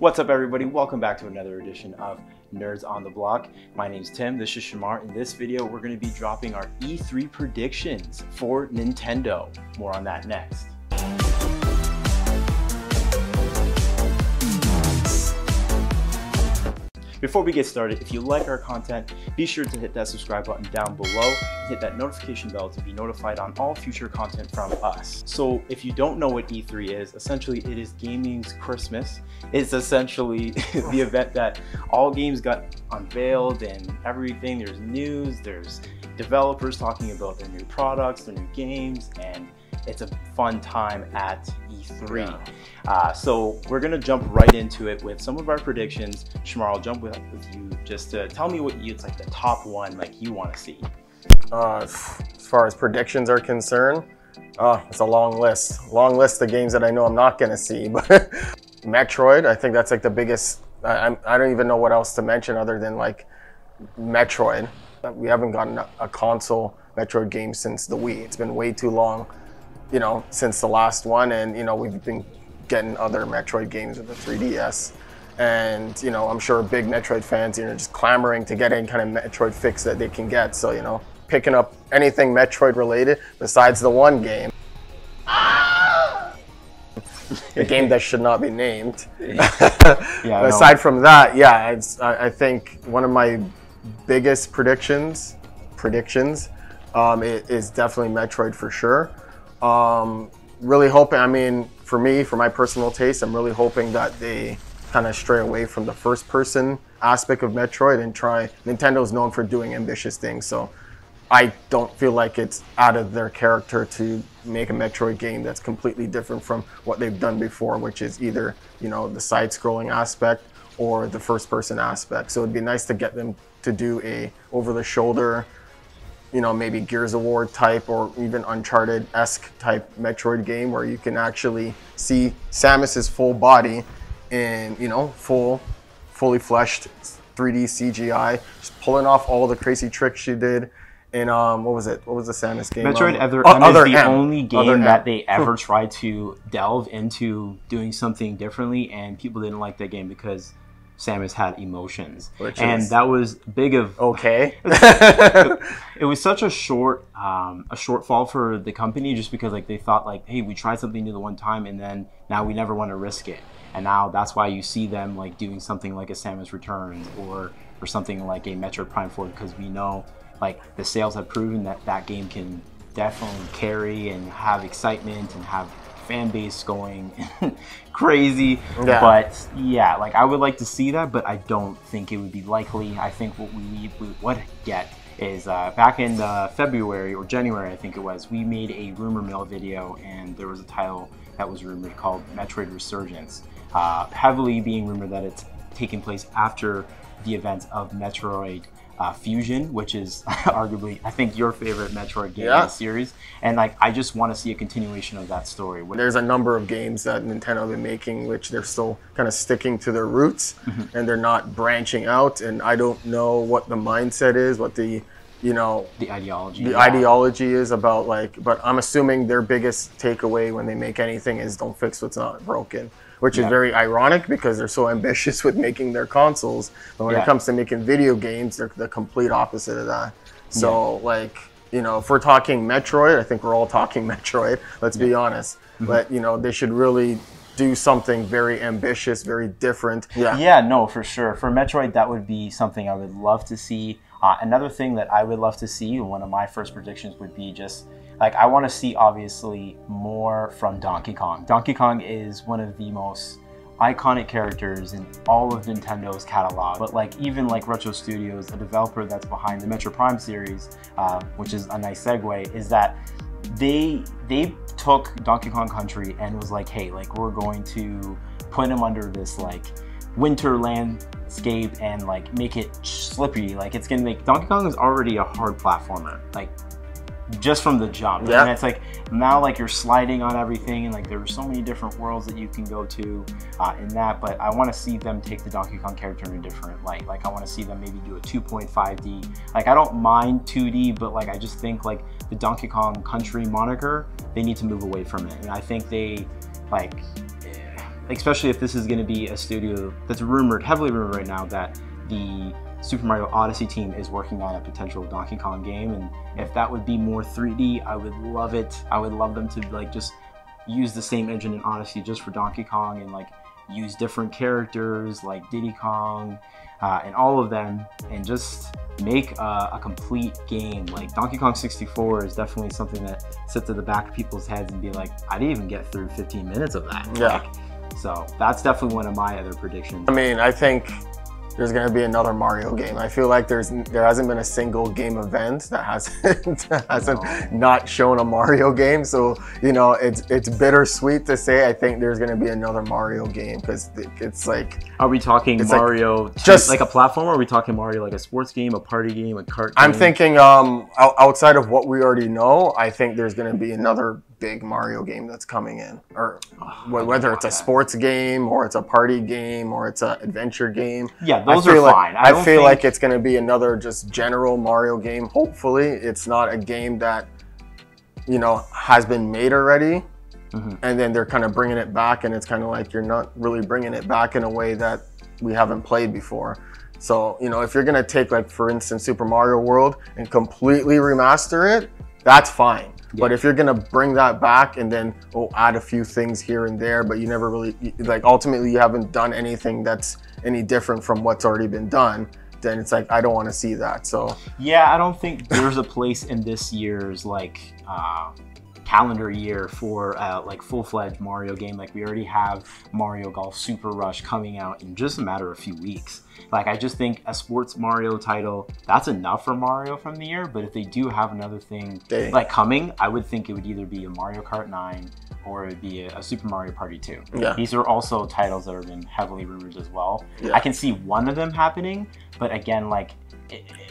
What's up, everybody? Welcome back to another edition of Nerds on the Block. My name's Tim. This is Shamar. In this video, we're going to be dropping our E3 predictions for Nintendo. More on that next. Before we get started, if you like our content, be sure to hit that subscribe button down below and hit that notification bell to be notified on all future content from us. So if you don't know what E3 is, essentially it is gaming's Christmas. It's essentially the event that all games got unveiled and everything. There's news, there's developers talking about their new products, their new games, and it's a fun time at E3. Yeah. Uh, so we're gonna jump right into it with some of our predictions. Shamar, I'll jump with, with you just to tell me what you, it's like the top one like you want to see. Uh, as far as predictions are concerned, uh, it's a long list. Long list of games that I know I'm not gonna see, but Metroid, I think that's like the biggest. I, I don't even know what else to mention other than like Metroid. We haven't gotten a, a console Metroid game since the Wii. It's been way too long you know, since the last one, and you know, we've been getting other Metroid games with the 3DS. And you know, I'm sure big Metroid fans, you know, just clamoring to get any kind of Metroid fix that they can get. So you know, picking up anything Metroid related besides the one game. the game that should not be named. yeah, Aside from that, yeah, I, I, think one of my biggest predictions, predictions, um, is definitely Metroid for sure. Um, really hoping, I mean, for me, for my personal taste, I'm really hoping that they kind of stray away from the first person aspect of Metroid and try. Nintendo's known for doing ambitious things, so I don't feel like it's out of their character to make a Metroid game that's completely different from what they've done before, which is either, you know, the side scrolling aspect or the first person aspect. So it'd be nice to get them to do a over the shoulder you know, maybe Gears of War type or even Uncharted-esque type Metroid game where you can actually see Samus's full body and you know, full, fully fleshed 3D CGI, just pulling off all the crazy tricks she did in um what was it? What was the Samus game? Metroid um, Other, M is the M. only game that they ever tried to delve into doing something differently, and people didn't like that game because Samus had emotions, Which and is... that was big of okay. it was such a short um, a shortfall for the company just because like they thought like hey we tried something new the one time and then now we never want to risk it and now that's why you see them like doing something like a Samus Returns or or something like a Metroid Prime 4 because we know like the sales have proven that that game can definitely carry and have excitement and have fan base going crazy. Yeah. But yeah, like I would like to see that, but I don't think it would be likely. I think what we, we would get is uh, back in uh, February or January, I think it was, we made a rumor mill video and there was a title that was rumored called Metroid Resurgence, uh, heavily being rumored that it's taking place after the events of Metroid uh, Fusion, which is arguably, I think, your favorite Metroid game yeah. in the series. And like, I just want to see a continuation of that story. There's a number of games that Nintendo have been making, which they're still kind of sticking to their roots, mm-hmm. and they're not branching out. And I don't know what the mindset is, what the you know the ideology the yeah. ideology is about like but i'm assuming their biggest takeaway when they make anything is don't fix what's not broken which yeah. is very ironic because they're so ambitious with making their consoles. But when yeah. it comes to making video games, they're the complete opposite of that. So, like, you know, if we're talking Metroid, I think we're all talking Metroid, let's be honest. Mm-hmm. But, you know, they should really do something very ambitious, very different. Yeah. Yeah, no, for sure. For Metroid, that would be something I would love to see. Uh, another thing that I would love to see, one of my first predictions would be just like I want to see obviously more from Donkey Kong. Donkey Kong is one of the most iconic characters in all of Nintendo's catalog. But like even like Retro Studios, a developer that's behind the Metroid Prime series, uh, which is a nice segue, is that they they took Donkey Kong Country and was like, hey, like we're going to put him under this like winter landscape and like make it slippy. Like it's gonna make Donkey Kong is already a hard platformer. Like just from the jump. Yeah. And it's like now like you're sliding on everything and like there are so many different worlds that you can go to uh, in that. But I want to see them take the Donkey Kong character in a different light. Like I want to see them maybe do a 2.5D. Like I don't mind 2D, but like I just think like the Donkey Kong Country moniker, they need to move away from it. And I think they like especially if this is going to be a studio that's rumored, heavily rumored right now, that the Super Mario Odyssey team is working on a potential Donkey Kong game, and if that would be more 3D, I would love it. I would love them to like just use the same engine in Odyssey just for Donkey Kong and like use different characters like Diddy Kong uh, and all of them, and just make a, a, complete game. Like Donkey Kong 64 is definitely something that sits at the back of people's heads and be like, I didn't even get through 15 minutes of that. Yeah. Like, so that's definitely one of my other predictions. I mean, I think there's gonna be another Mario game. I feel like there's there hasn't been a single game event that hasn't hasn't no. not shown a Mario game. So you know it's it's bittersweet to say I think there's gonna be another Mario game because it's like. Are we talking Mario like, just like a platform? Or are we talking Mario like a sports game, a party game, a cart? I'm thinking um outside of what we already know, I think there's gonna be another big Mario game that's coming in, or oh, whether it's a sports game or it's a party game or it's an adventure game. Yeah, those are like, fine. I, I feel think... like it's going to be another just general Mario game. Hopefully, it's not a game that you know has been made already. Mm-hmm. And then they're kind of bringing it back, and it's kind of like you're not really bringing it back in a way that we haven't played before. So, you know, if you're gonna take like, for instance, Super Mario World and completely remaster it, that's fine. Yeah. But if you're gonna bring that back and then oh add a few things here and there, but you never really like ultimately you haven't done anything that's any different from what's already been done, then it's like I don't want to see that. So yeah, I don't think there's a place in this year's like uh, calendar year for uh, like full-fledged Mario game. Like we already have Mario Golf Super Rush coming out in just a matter of a few weeks. Like I just think a sports Mario title that's enough for Mario from the year. But if they do have another thing Dang. like coming, I would think it would either be a Mario Kart 9 or it would be a, a, Super Mario Party 2. Yeah. These are also titles that have been heavily rumored as well. Yeah. I can see one of them happening, but again, like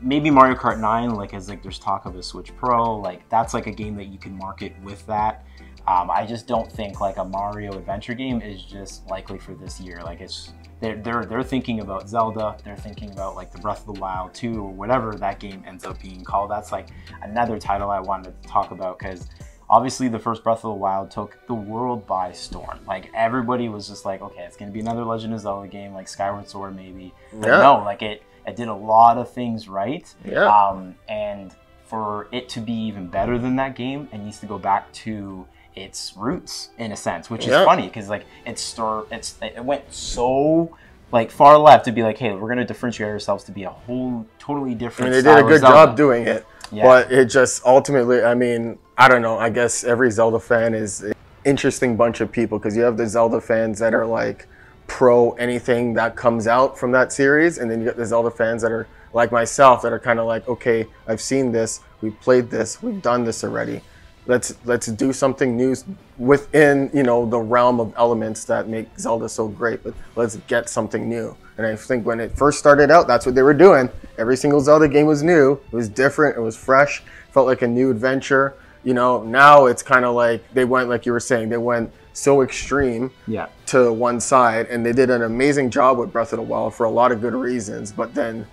maybe Mario Kart 9, like as like there's talk of a Switch Pro, like that's like a game that you can market with that. Um, I just don't think like a Mario adventure game is just likely for this year. Like it's they're they're they're thinking about Zelda, they're thinking about like the Breath of the Wild 2 or whatever that game ends up being called. That's like another title I wanted to talk about because obviously the first Breath of the Wild took the world by storm. Like everybody was just like, okay, it's gonna be another Legend of Zelda game, like Skyward Sword maybe. But yeah. no, like it it did a lot of things right. Yeah. Um, and for it to be even better than that game, it needs to go back to its roots in a sense, which is funny because like it start it's it went so like far left to be like, hey, we're gonna differentiate ourselves to be a whole totally different. I mean, they did a good job doing it, yeah. but it just ultimately, I mean, I don't know. I guess every Zelda fan is an interesting bunch of people because you have the Zelda fans that are like pro anything that comes out from that series, and then you get the Zelda fans that are like myself that are kind of like, okay, I've seen this, we've played this, we've done this already. Let's let's do something new within you know the realm of elements that make Zelda so great. But let's get something new. And I think when it first started out, that's what they were doing. Every single Zelda game was new. It was different. It was fresh. Felt like a new adventure. You know, now it's kind of like they went like you were saying. They went so extreme yeah. to one side, and they did an amazing job with Breath of the Wild for a lot of good reasons. But then,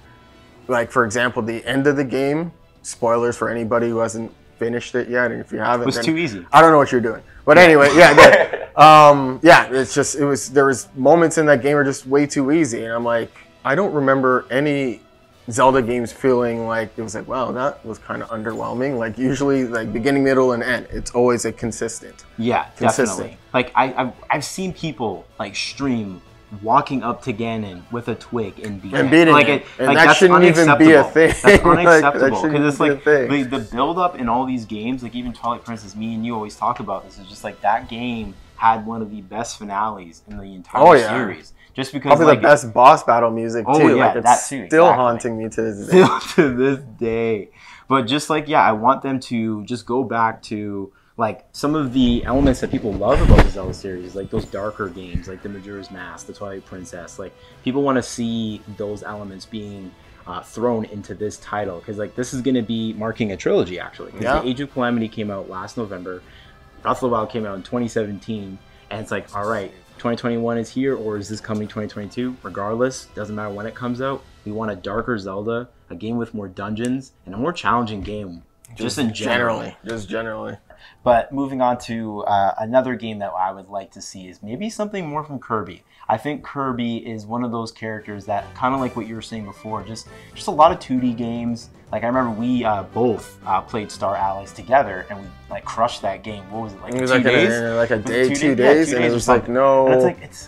like for example, the end of the game, spoilers for anybody who hasn't finished it yet, and if you haven't, it was too easy. I don't know what you're doing, but yeah. anyway, yeah, um, yeah, it's just it was there was moments in that game are just way too easy, and I'm like, I don't remember any Zelda games feeling like it was like, wow, that was kind of underwhelming. Like usually, like beginning, middle, and end, it's always a consistent. Yeah, consistent. definitely. Like I, I've, I've seen people like stream walking up to Ganon with a twig and beating, and beating like it. And like, that shouldn't even be a thing. That's unacceptable because like, it's like the, the build up in all these games, like even Twilight Princess. Me and you always talk about this. Is just like that game had one of the best finales in the entire oh, yeah. series just because probably like, the best boss battle music oh, too. Yeah, like, it's that too, still exactly. haunting me to this day. Still to this day. But just like yeah, I want them to just go back to like some of the elements that people love about the Zelda series, like those darker games, like the Majora's Mask, the Twilight Princess. Like people want to see those elements being uh, thrown into this title because like this is going to be marking a trilogy actually. Yeah. The Age of Calamity came out last November. Breath of the Wild came out in 2017, and it's like, all right, 2021 is here or is this coming 2022? Regardless, doesn't matter when it comes out. We want a darker Zelda, a game with more dungeons, and a more challenging game. Just, just in general. generally, just generally. But moving on to uh, another game that I would like to see is maybe something more from Kirby. I think Kirby is one of those characters that kind of like what you were saying before, just just a lot of 2D games. Like I remember we uh, both uh, played Star Allies together, and we like crushed that game. What was it like? It was two like days? A, like a day, two, two days, yeah, two and days it was like no. And it's like it's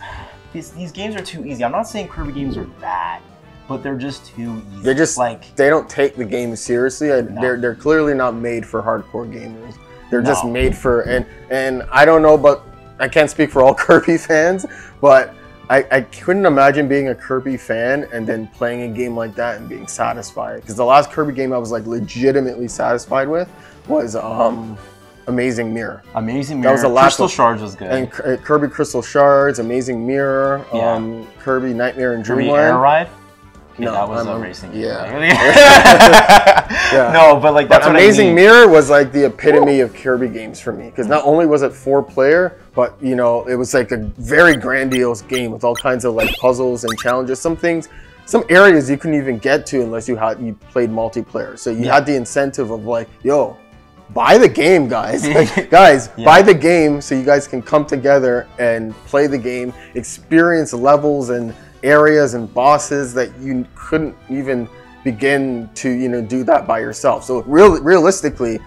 these, these games are too easy. I'm not saying Kirby games are bad, but they're just too easy. They just like they don't take the game seriously. No. They're they're clearly not made for hardcore gamers. They're just made for and and I don't know, but I can't speak for all Kirby fans, but I, I couldn't imagine being a Kirby fan and then playing a game like that and being satisfied. Because the last Kirby game I was like legitimately satisfied with was um, Amazing Mirror. amazing. Mirror. That was the last Crystal one. Shards was good. And Kirby Crystal Shards, Amazing Mirror, Yeah. um, Kirby Nightmare and Kirby Air Dreamland. Ride. No, that was I'm- a racing. game. yeah. Yeah. No, but like that's But what Amazing I mean. Mirror was like the epitome of Kirby games for me because not only was it four player, but you know it was like a very grandiose game with all kinds of like puzzles and challenges. Some things, some areas you couldn't even get to unless you had you played multiplayer. So you Yeah. had the incentive of like, yo, buy the game, guys. Like, guys, Yeah. buy the game so you guys can come together and play the game, experience levels and areas and bosses that you couldn't even begin to you know do that by yourself. So real realistically,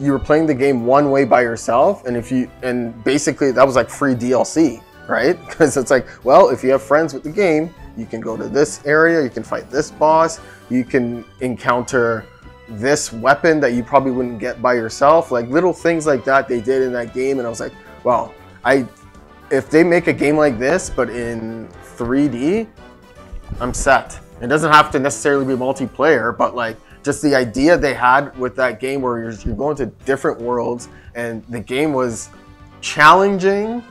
you were playing the game one way by yourself, and if you and basically that was like free DLC, right? Because it's like, well, if you have friends with the game, you can go to this area, you can fight this boss, you can encounter this weapon that you probably wouldn't get by yourself. Like little things like that they did in that game, and I was like, wow, I if they make a game like this but in 3D, I'm set. It doesn't have to necessarily be multiplayer, but like just the idea they had with that game where you're, you're going to different worlds and the game was challenging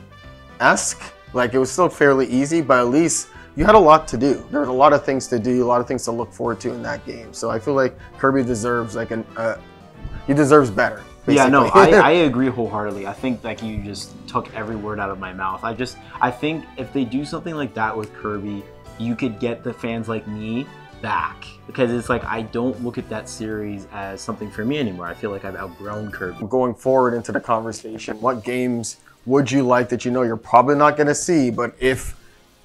esque. Like it was still fairly easy, but at least you had a lot to do. There was a lot of things to do, a lot of things to look forward to in that game. So I feel like Kirby deserves like an uh, he deserves better. Yeah, no. I, I agree wholeheartedly. I think like you just took every word out of my mouth. I just I think if they do something like that with Kirby, you could get the fans like me back because it's like I don't look at that series as something for me anymore. I feel like I've outgrown Kirby. going forward into the conversation, what games would you like that you know you're probably not going to see, but if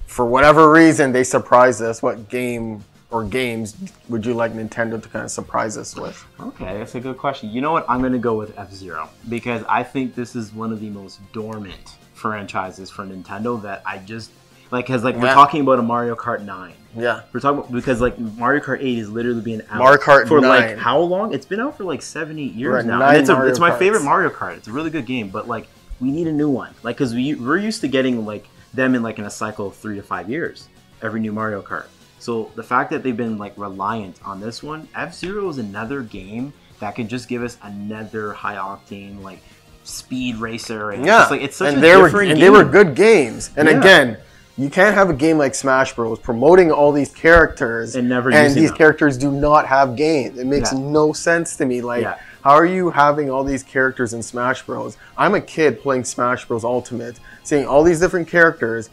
for whatever reason they surprise us, what game or games would you like Nintendo to kind of surprise us with? Okay, that's a good question. You know what? I'm going to go with F Zero because I think this is one of the most dormant franchises for Nintendo that I just like. Because like we're talking about a Mario Kart Nine. Yeah. We're talking about, because like Mario Kart 8 is literally being out Mario Kart for 9. like how long? It's been out for like seven, eight years now. And it's, a, it's my Karts. favorite Mario Kart. It's a really good game, but like we need a new one. Like because we we're used to getting like them in like in a cycle of three to five years every new Mario Kart. So the fact that they've been like reliant on this one, F Zero is another game that can just give us another high octane like speed racer. And Yeah. it's, just, like it's such and a they were different and game. they were good games. And Yeah. again, you can't have a game like Smash Bros. promoting all these characters And never and these them. characters do not have games. It makes Yeah. no sense to me. Like, Yeah. how are you having all these characters in Smash Bros? I'm a kid playing Smash Bros. Ultimate, seeing all these different characters,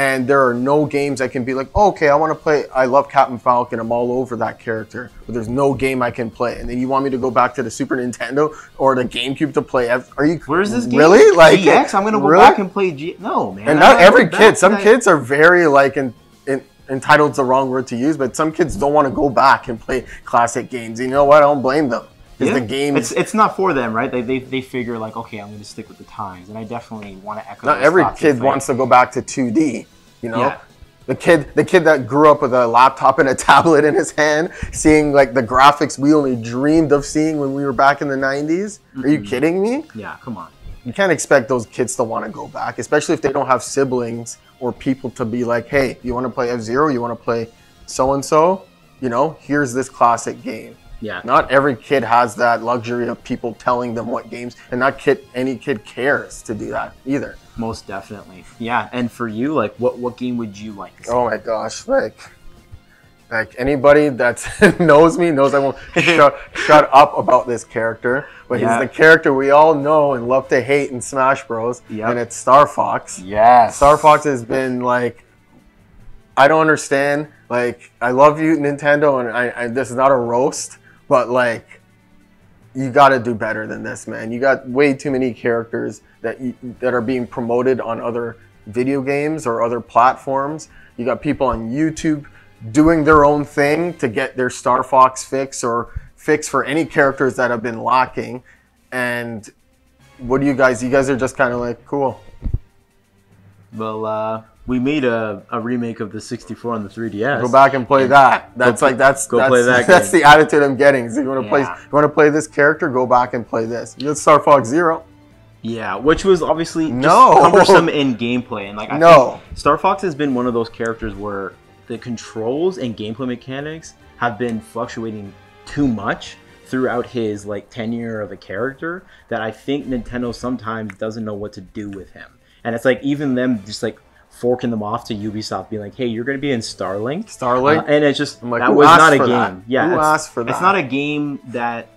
and there are no games I can be like, oh, okay, I want to play. I love Captain Falcon. I'm all over that character, but there's no game I can play. And then you want me to go back to the Super Nintendo or the GameCube to play? Are you Where's this game? really like GX? I'm gonna go really? back and play G. No, man. And not every kid. Some that- kids are very like in, in, entitled. the wrong word to use, but some kids don't want to go back and play classic games. You know what? I don't blame them. Because Yeah. the game, It's it's not for them, right? They, they they figure like, okay, I'm going to stick with the times, and I definitely want to echo. not every kid wants to go back to 2D. You know, Yeah. the kid the kid that grew up with a laptop and a tablet in his hand, seeing like the graphics we only dreamed of seeing when we were back in the 90s. Are you kidding me? Yeah, come on. you can't expect those kids to want to go back, especially if they don't have siblings or people to be like, hey, you want to play F Zero? You want to play so and so? You know, here's this classic game. Yeah. Not every kid has that luxury of people telling them what games, and not kid any kid cares to do that either. Most definitely. Yeah. And for you, like, what what game would you like? To oh see? Oh my gosh, like. Like anybody that knows me knows I won't shut, shut up about this character, but Yeah. he's the character we all know and love to hate in Smash Bros. Yep. And it's Star Fox. Yes. Star Fox has been like, I don't understand. Like, I love you, Nintendo, and I, I this is not a roast, but like, you got to do better than this, man. You got way too many characters that you, that are being promoted on other video games or other platforms. You got people on YouTube doing their own thing to get their Star Fox fix or fix for any characters that have been lacking. And what do you guys? You guys are just kind of like cool. Well, uh, we made a, a remake of the 64 on the 3DS. Go back and play that. That's go, like that's go that's, play that. That's game. the attitude I'm getting. So you want to yeah. play you want to play this character? Go back and play this. You got Star Fox Zero. Yeah, which was obviously no. cumbersome in gameplay, and like I no. Star Fox has been one of those characters where the controls and gameplay mechanics have been fluctuating too much throughout his like tenure of a character that I think Nintendo sometimes doesn't know what to do with him. And it's like even them just like forking them off to Ubisoft, being like, "Hey, you're going to be in Starlink." Starlink, uh, and it's just like, that was not a game. That? Yeah, who asked for that? It's not a game that,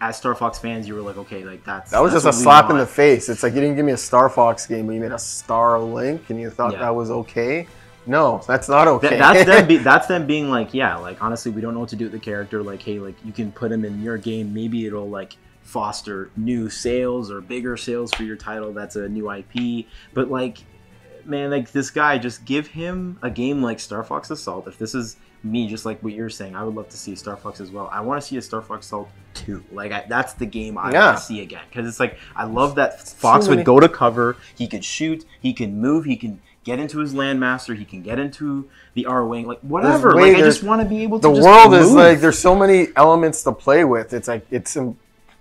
as Star Fox fans, you were like, "Okay, like that's." That was that's just a slap in the face. It's like you didn't give me a Star Fox game, but you made a Starlink, and you thought yeah. that was okay. No, that's not okay. Th- that's them. Be- that's them being like, yeah, like honestly, we don't know what to do with the character. Like, hey, like you can put him in your game. Maybe it'll like foster new sales or bigger sales for your title. That's a new IP. But like, man, like this guy, just give him a game like Star Fox Assault. If this is me, just like what you're saying, I would love to see Star Fox as well. I want to see a Star Fox Assault 2. Like, I, that's the game I yeah. want to see again. Because it's like, I love that Fox would go to cover, he could shoot, he can move, he can get into his landmaster. He can get into the Arwing, like whatever. Way, like I just want to be able to. The world move. is like there's so many elements to play with. It's like it's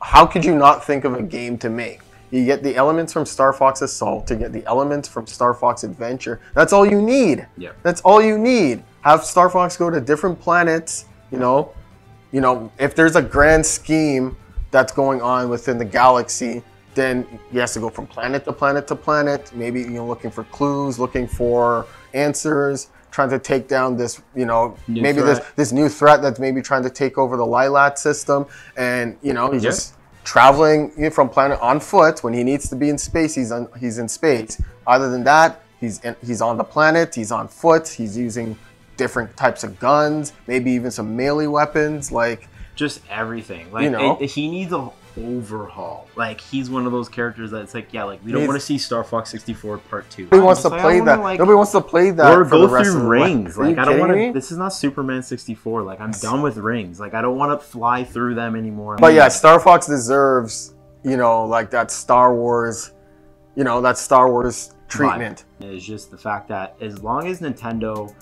how could you not think of a game to make? You get the elements from Star Fox Assault to get the elements from Star Fox Adventure. That's all you need. Yeah. That's all you need. Have Star Fox go to different planets. You know, you know if there's a grand scheme that's going on within the galaxy then he has to go from planet to planet to planet, maybe you know looking for clues, looking for answers, trying to take down this, you know, new maybe threat. this this new threat that's maybe trying to take over the Lylat system, and you know he's yeah. just traveling you know, from planet on foot when he needs to be in space. He's on he's in space. Other than that, he's in, he's on the planet. He's on foot. He's using different types of guns, maybe even some melee weapons, like just everything. Like you know, it, he needs a overhaul. Like he's one of those characters that's like, yeah, like we don't want to see Star Fox 64 Part Two. Nobody wants to like, play that. Like, Nobody wants to play that. Or go through rings. Like I don't want to. This is not Superman 64. Like I'm done with rings. Like I don't want to fly through them anymore. But yeah, Star Fox deserves, you know, like that Star Wars, you know, that Star Wars treatment. It's just the fact that as long as Nintendo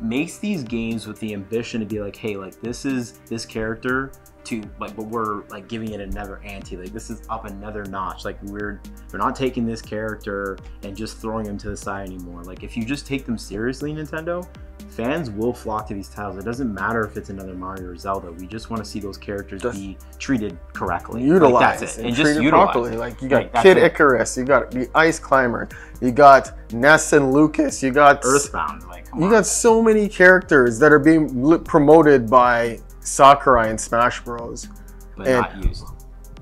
makes these games with the ambition to be like, hey, like this is this character to like but we're like giving it another ante. Like this is up another notch. Like we're we're not taking this character and just throwing him to the side anymore. Like if you just take them seriously nintendo fans will flock to these titles. It doesn't matter if it's another mario or zelda. We just want to see those characters just be treated correctly. Utilized like, that's it. and, and just utilize properly. Like you got kid it. icarus you got the ice climber you got ness and lucas you got earthbound like you on. got so many characters that are being promoted by Sakurai in Smash Bros. But and not used.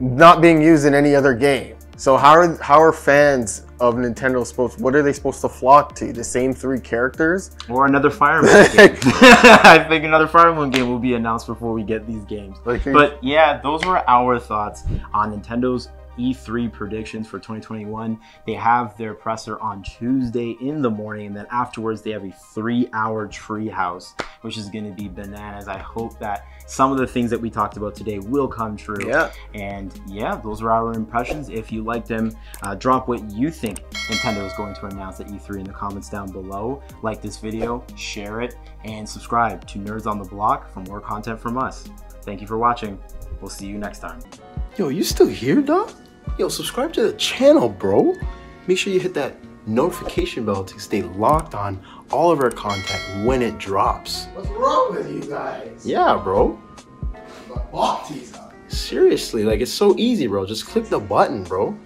Not being used in any other game. So how are how are fans of Nintendo supposed? What are they supposed to flock to? The same three characters? Or another Fire Emblem game? I think another Fire Emblem game will be announced before we get these games. Like, but yeah, those were our thoughts on Nintendo's E3 predictions for 2021. They have their presser on Tuesday in the morning, and then afterwards they have a three-hour treehouse, which is going to be bananas. I hope that some of the things that we talked about today will come true. Yeah. And yeah, those are our impressions. If you liked them, uh, drop what you think Nintendo is going to announce at E3 in the comments down below. Like this video, share it, and subscribe to Nerds on the Block for more content from us. Thank you for watching. We'll see you next time. Yo, you still here, dog? Yo, subscribe to the channel, bro. Make sure you hit that notification bell to stay locked on all of our content when it drops. What's wrong with you guys? Yeah, bro. Seriously, like it's so easy, bro. Just click the button, bro.